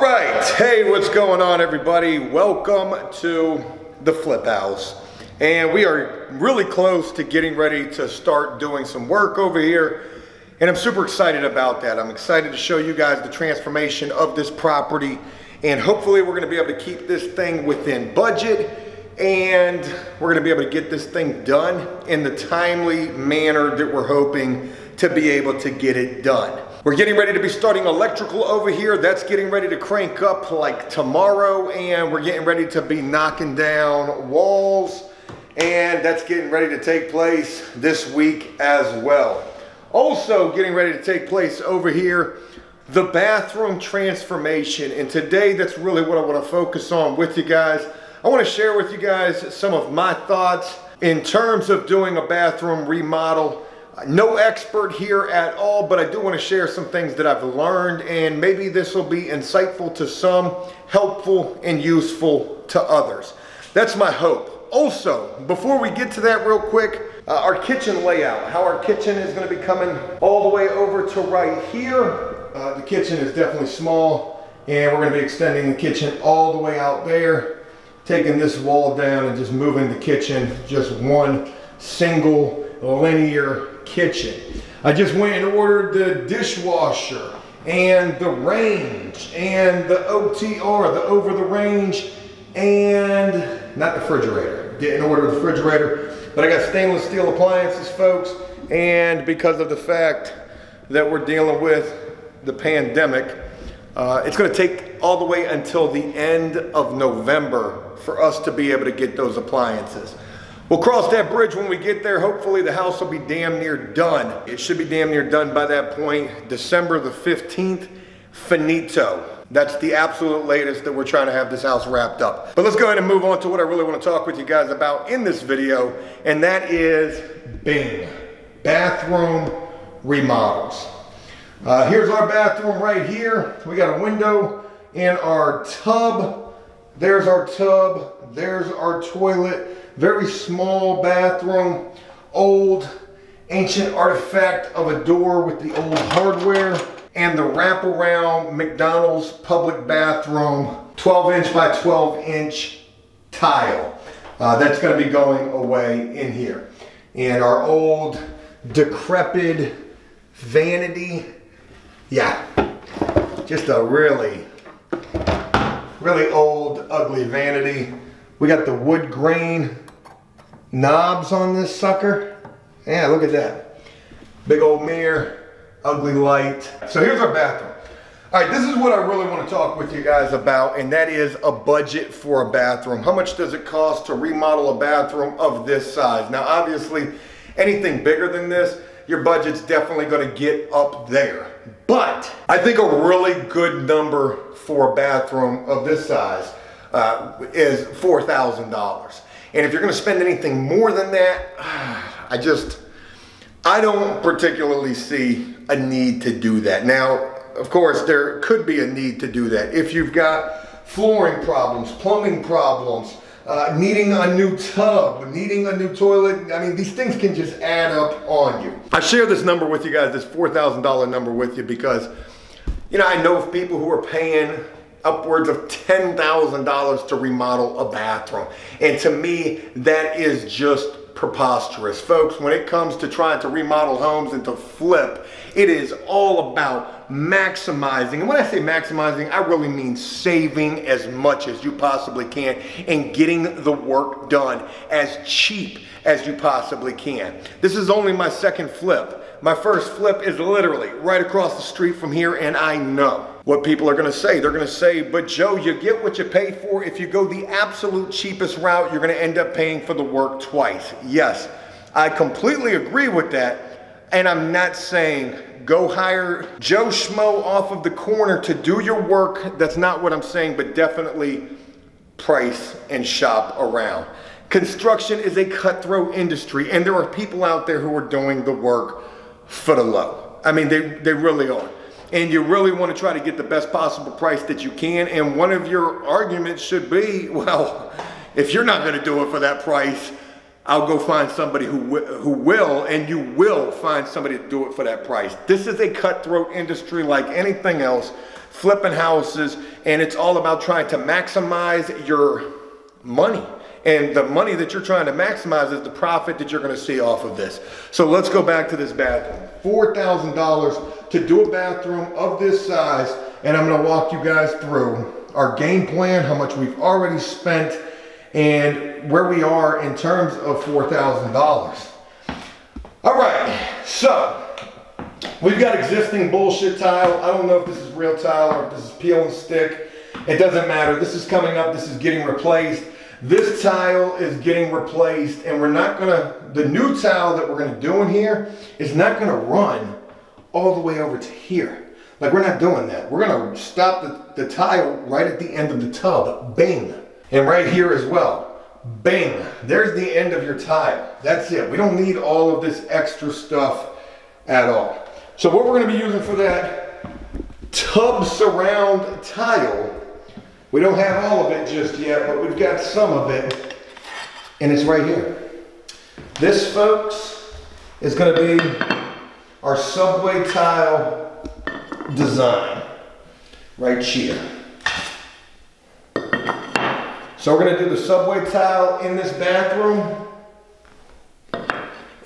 Right, hey, what's going on everybody? Welcome to the Flip House. And we are really close to getting ready to start doing some work over here. And I'm super excited about that. I'm excited to show you guys the transformation of this property. And hopefully we're gonna be able to keep this thing within budget and we're gonna be able to get this thing done in the timely manner that we're hoping to be able to get it done. We're getting ready to be starting electrical over here. That's getting ready to crank up like tomorrow and we're getting ready to be knocking down walls and that's getting ready to take place this week as well. Also getting ready to take place over here, the bathroom transformation. And today that's really what I wanna focus on with you guys. I wanna share with you guys some of my thoughts in terms of doing a bathroom remodel no expert here at all, but I do want to share some things that I've learned and maybe this will be insightful to some, helpful and useful to others. That's my hope. Also, before we get to that real quick, uh, our kitchen layout, how our kitchen is going to be coming all the way over to right here. Uh, the kitchen is definitely small and we're going to be extending the kitchen all the way out there, taking this wall down and just moving the kitchen just one single linear kitchen. I just went and ordered the dishwasher and the range and the OTR, the over the range, and not the refrigerator. Didn't order the refrigerator, but I got stainless steel appliances, folks. And because of the fact that we're dealing with the pandemic, uh, it's gonna take all the way until the end of November for us to be able to get those appliances. We'll cross that bridge when we get there. Hopefully the house will be damn near done. It should be damn near done by that point. December the 15th, finito. That's the absolute latest that we're trying to have this house wrapped up. But let's go ahead and move on to what I really want to talk with you guys about in this video, and that is Bing, bathroom remodels. Uh, here's our bathroom right here. We got a window in our tub. There's our tub. There's our toilet very small bathroom, old ancient artifact of a door with the old hardware, and the wraparound McDonald's public bathroom, 12 inch by 12 inch tile. Uh, that's gonna be going away in here. And our old decrepit vanity, yeah, just a really, really old, ugly vanity. We got the wood grain knobs on this sucker. Yeah, look at that. Big old mirror, ugly light. So here's our bathroom. All right, this is what I really want to talk with you guys about, and that is a budget for a bathroom. How much does it cost to remodel a bathroom of this size? Now, obviously, anything bigger than this, your budget's definitely going to get up there. But I think a really good number for a bathroom of this size uh, is $4,000. And if you're going to spend anything more than that, I just, I don't particularly see a need to do that. Now, of course, there could be a need to do that. If you've got flooring problems, plumbing problems, uh, needing a new tub, needing a new toilet. I mean, these things can just add up on you. I share this number with you guys, this $4,000 number with you because, you know, I know of people who are paying upwards of $10,000 to remodel a bathroom. And to me, that is just preposterous. Folks, when it comes to trying to remodel homes and to flip, it is all about maximizing. And when I say maximizing, I really mean saving as much as you possibly can and getting the work done as cheap as you possibly can. This is only my second flip. My first flip is literally right across the street from here and I know what people are going to say. They're going to say, but Joe, you get what you pay for. If you go the absolute cheapest route, you're going to end up paying for the work twice. Yes, I completely agree with that. And I'm not saying go hire Joe Schmo off of the corner to do your work. That's not what I'm saying, but definitely price and shop around. Construction is a cutthroat industry, and there are people out there who are doing the work for the low. I mean, they, they really are and you really want to try to get the best possible price that you can. And one of your arguments should be, well, if you're not going to do it for that price, I'll go find somebody who, who will, and you will find somebody to do it for that price. This is a cutthroat industry like anything else. flipping houses, and it's all about trying to maximize your money. And the money that you're trying to maximize is the profit that you're gonna see off of this. So let's go back to this bathroom. $4,000 to do a bathroom of this size, and I'm gonna walk you guys through our game plan, how much we've already spent, and where we are in terms of $4,000. All right, so we've got existing bullshit tile. I don't know if this is real tile or if this is peel and stick. It doesn't matter. This is coming up. This is getting replaced. This tile is getting replaced and we're not gonna, the new tile that we're gonna do in here is not gonna run all the way over to here. Like we're not doing that. We're gonna stop the, the tile right at the end of the tub, bang. And right here as well, bang. There's the end of your tile. That's it. We don't need all of this extra stuff at all. So what we're gonna be using for that tub surround tile we don't have all of it just yet, but we've got some of it, and it's right here. This, folks, is gonna be our subway tile design, right here. So we're gonna do the subway tile in this bathroom,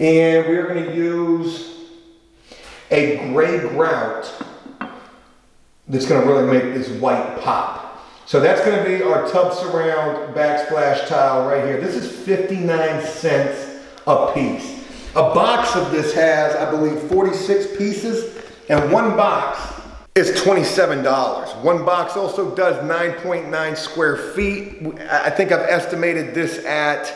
and we're gonna use a gray grout that's gonna really make this white pop. So that's going to be our tub surround backsplash tile right here. This is 59 cents a piece. A box of this has, I believe, 46 pieces, and one box is $27. One box also does 9.9 square feet. I think I've estimated this at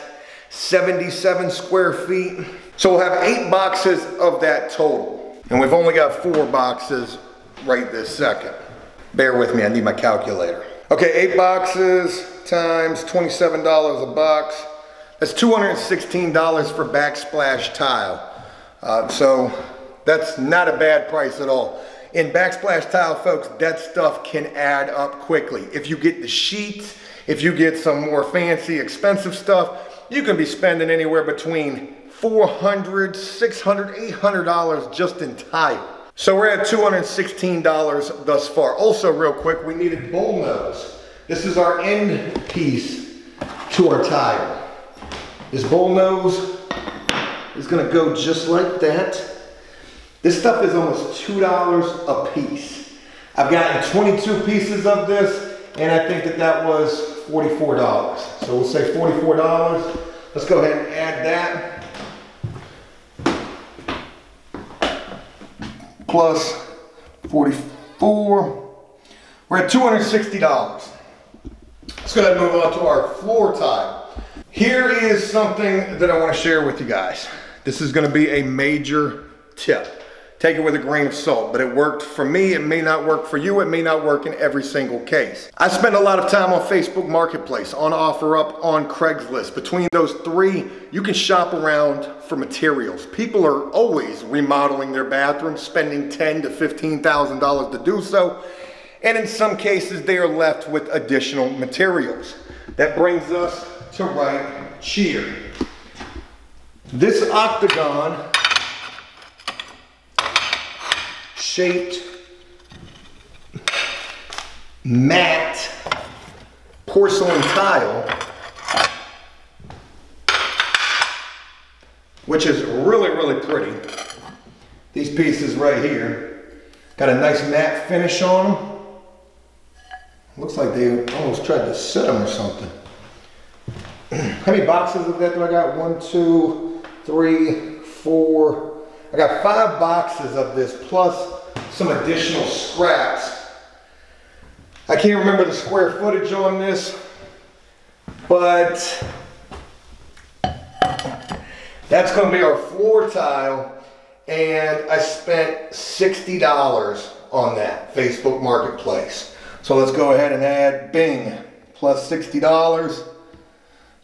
77 square feet. So we'll have eight boxes of that total. And we've only got four boxes right this second. Bear with me, I need my calculator. Okay, eight boxes times $27 a box. That's $216 for backsplash tile. Uh, so that's not a bad price at all. In backsplash tile, folks, that stuff can add up quickly. If you get the sheets, if you get some more fancy, expensive stuff, you can be spending anywhere between $400, $600, $800 just in tile. So we're at $216 thus far. Also real quick, we needed bull nose. This is our end piece to our tire. This bull nose is gonna go just like that. This stuff is almost $2 a piece. I've gotten 22 pieces of this and I think that that was $44. So we'll say $44. Let's go ahead and add that. Plus 44. We're at $260. Let's go ahead and move on to our floor tile. Here is something that I want to share with you guys. This is going to be a major tip take it with a grain of salt, but it worked for me. It may not work for you. It may not work in every single case. I spend a lot of time on Facebook Marketplace, on OfferUp, on Craigslist. Between those three, you can shop around for materials. People are always remodeling their bathrooms, spending ten to $15,000 to do so. And in some cases, they are left with additional materials. That brings us to right here. This octagon shaped matte porcelain tile, which is really, really pretty. These pieces right here, got a nice matte finish on them. Looks like they almost tried to set them or something. How many boxes of that do I got? One, two, three, four. I got five boxes of this plus some additional scraps. I can't remember the square footage on this, but that's gonna be our floor tile and I spent $60 on that Facebook Marketplace. So let's go ahead and add Bing plus $60,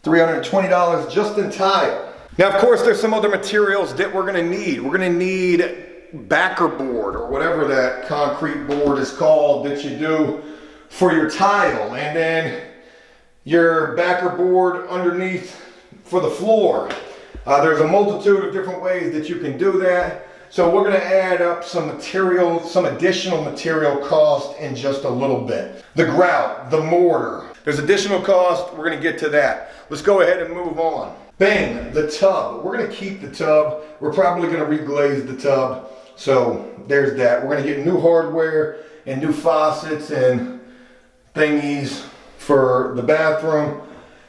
$320 just in tile. Now, of course, there's some other materials that we're gonna need. We're gonna need backer board or whatever that concrete board is called that you do for your tile and then your backer board underneath for the floor. Uh, there's a multitude of different ways that you can do that. So we're gonna add up some material, some additional material cost in just a little bit. The grout, the mortar. There's additional cost, we're gonna get to that. Let's go ahead and move on. Bang, the tub. We're gonna keep the tub. We're probably gonna reglaze the tub. So there's that. We're gonna get new hardware and new faucets and thingies for the bathroom.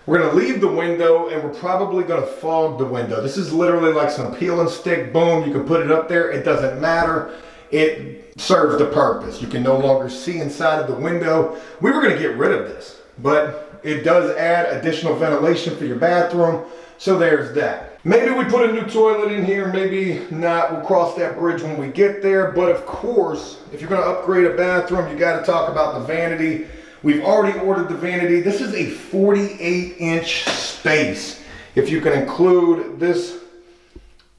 We're gonna leave the window and we're probably gonna fog the window. This is literally like some peel and stick, boom, you can put it up there, it doesn't matter. It serves the purpose. You can no longer see inside of the window. We were gonna get rid of this, but it does add additional ventilation for your bathroom. So there's that. Maybe we put a new toilet in here, maybe not. We'll cross that bridge when we get there. But of course, if you're gonna upgrade a bathroom, you gotta talk about the vanity. We've already ordered the vanity. This is a 48 inch space. If you can include this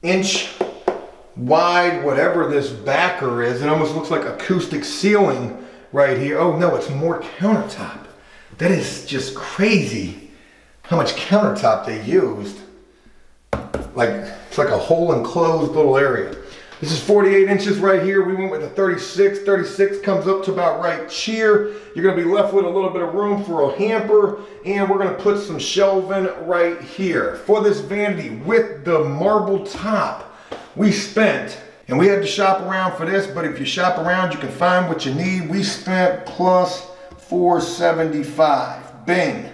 inch wide, whatever this backer is, it almost looks like acoustic ceiling right here. Oh no, it's more countertop. That is just crazy how much countertop they used. Like, it's like a whole enclosed little area. This is 48 inches right here. We went with a 36. 36 comes up to about right here. You're gonna be left with a little bit of room for a hamper and we're gonna put some shelving right here. For this vanity with the marble top, we spent, and we had to shop around for this, but if you shop around, you can find what you need. We spent plus 475. Bing.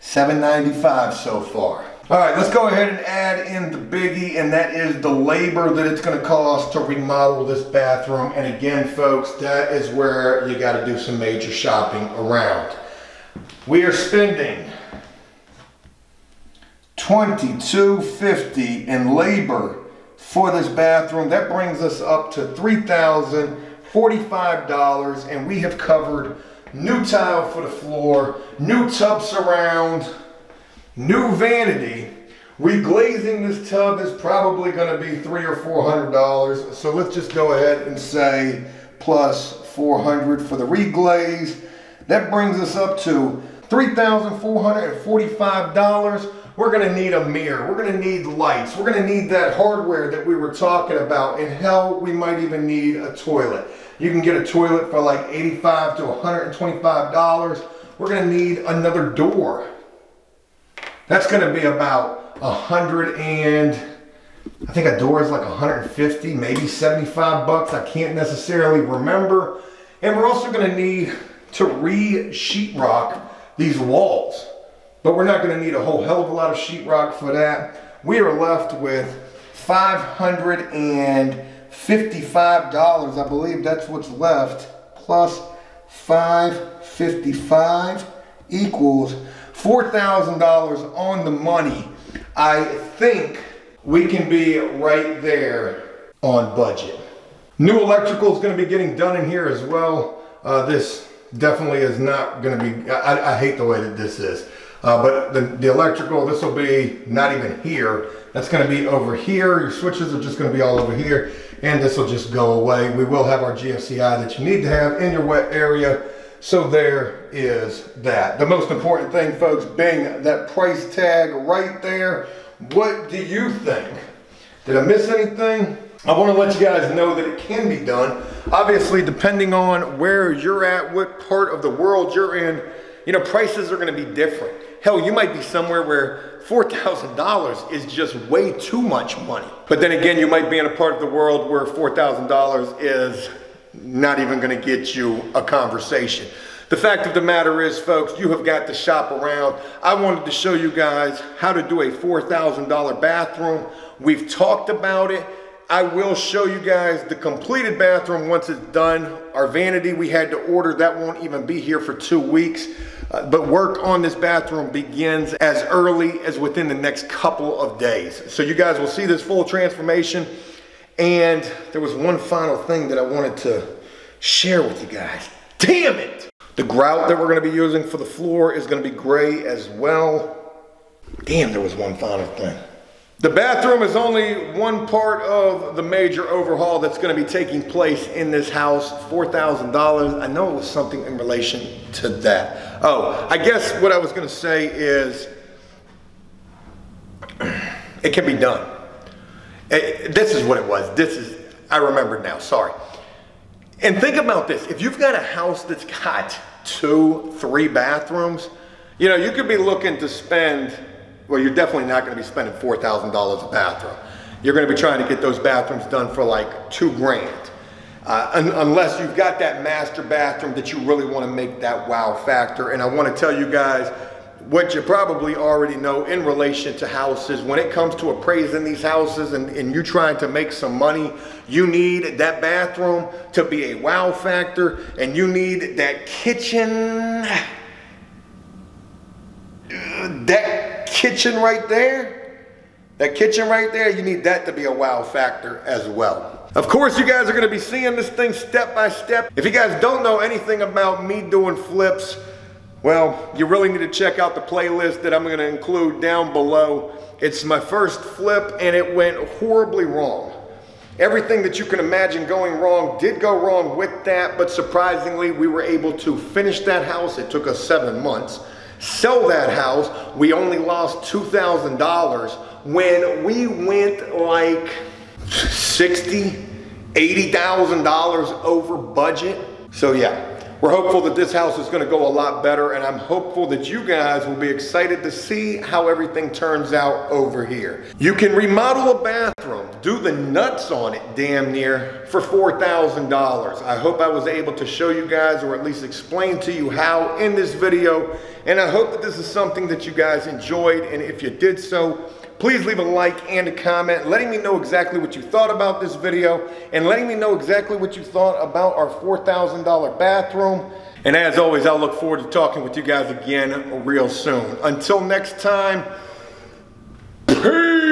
795 so far. All right, let's go ahead and add in the biggie, and that is the labor that it's gonna cost to remodel this bathroom. And again, folks, that is where you gotta do some major shopping around. We are spending 2250 in labor for this bathroom. That brings us up to $3,045, and we have covered new tile for the floor, new tub surround, new vanity. Reglazing this tub is probably gonna be three or four hundred dollars. So let's just go ahead and say plus 400 for the reglaze. That brings us up to $3,445. We're gonna need a mirror. We're gonna need lights. We're gonna need that hardware that we were talking about. And hell, we might even need a toilet. You can get a toilet for like 85 to $125. We're gonna need another door. That's gonna be about a hundred and, I think a door is like 150, maybe 75 bucks. I can't necessarily remember. And we're also gonna need to re-sheetrock these walls. But we're not gonna need a whole hell of a lot of sheetrock for that. We are left with 500 and $55, I believe that's what's left, plus 555 equals $4,000 on the money. I think we can be right there on budget. New electrical is going to be getting done in here as well. Uh, this definitely is not going to be, I, I, hate the way that this is. Uh, but the, the electrical, this will be not even here. That's going to be over here. Your switches are just going to be all over here and this will just go away. We will have our GFCI that you need to have in your wet area. So there is that. The most important thing, folks, being that price tag right there. What do you think? Did I miss anything? I want to let you guys know that it can be done. Obviously, depending on where you're at, what part of the world you're in, you know, prices are going to be different. Hell, you might be somewhere where $4,000 is just way too much money. But then again, you might be in a part of the world where $4,000 is not even gonna get you a conversation. The fact of the matter is, folks, you have got to shop around. I wanted to show you guys how to do a $4,000 bathroom. We've talked about it. I will show you guys the completed bathroom once it's done. Our vanity we had to order, that won't even be here for two weeks. Uh, but work on this bathroom begins as early as within the next couple of days. So you guys will see this full transformation. And there was one final thing that I wanted to share with you guys. Damn it! The grout that we're gonna be using for the floor is gonna be gray as well. Damn, there was one final thing. The bathroom is only one part of the major overhaul that's going to be taking place in this house. $4,000. I know it was something in relation to that. Oh, I guess what I was going to say is it can be done. It, this is what it was. This is I remembered now, sorry. And think about this, if you've got a house that's got two, three bathrooms, you know, you could be looking to spend, well, you're definitely not gonna be spending $4,000 a bathroom. You're gonna be trying to get those bathrooms done for like two grand. Uh, un unless you've got that master bathroom that you really wanna make that wow factor. And I wanna tell you guys, what you probably already know in relation to houses, when it comes to appraising these houses and, and you trying to make some money, you need that bathroom to be a wow factor and you need that kitchen, that kitchen right there, that kitchen right there, you need that to be a wow factor as well. Of course, you guys are gonna be seeing this thing step by step. If you guys don't know anything about me doing flips, well, you really need to check out the playlist that I'm going to include down below. It's my first flip and it went horribly wrong. Everything that you can imagine going wrong did go wrong with that, but surprisingly, we were able to finish that house. It took us seven months. Sell that house. We only lost $2,000 when we went like 60, $80,000 over budget. So yeah, we're hopeful that this house is going to go a lot better, and I'm hopeful that you guys will be excited to see how everything turns out over here. You can remodel a bathroom, do the nuts on it damn near for $4,000. I hope I was able to show you guys or at least explain to you how in this video, and I hope that this is something that you guys enjoyed, and if you did so, Please leave a like and a comment letting me know exactly what you thought about this video and letting me know exactly what you thought about our $4,000 bathroom. And as always, I'll look forward to talking with you guys again real soon. Until next time, peace.